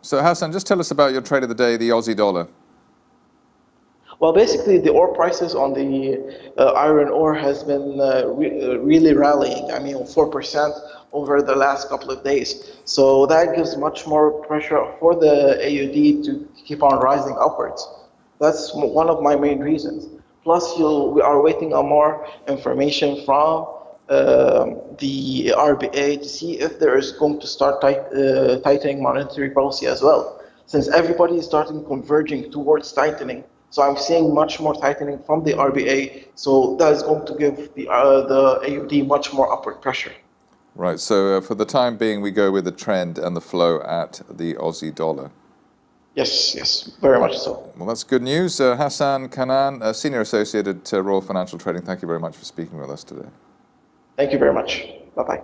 So Hassan, just tell us about your trade of the day, the Aussie dollar. Well, basically, the ore prices on the uh, iron ore has been uh, re uh, really rallying. I mean, 4% over the last couple of days. So that gives much more pressure for the AUD to keep on rising upwards. That's one of my main reasons. Plus, we are waiting on more information from um, the RBA to see if there is going to start tight, uh, tightening monetary policy as well. Since everybody is starting converging towards tightening, so I'm seeing much more tightening from the RBA. So that is going to give the uh, the AUD much more upward pressure. Right. So uh, for the time being, we go with the trend and the flow at the Aussie dollar. Yes, yes, very much so. Well, that's good news. Uh, Hassan Kanaan, uh, Senior Associate at uh, Royal Financial Trading, thank you very much for speaking with us today. Thank you very much. Bye-bye.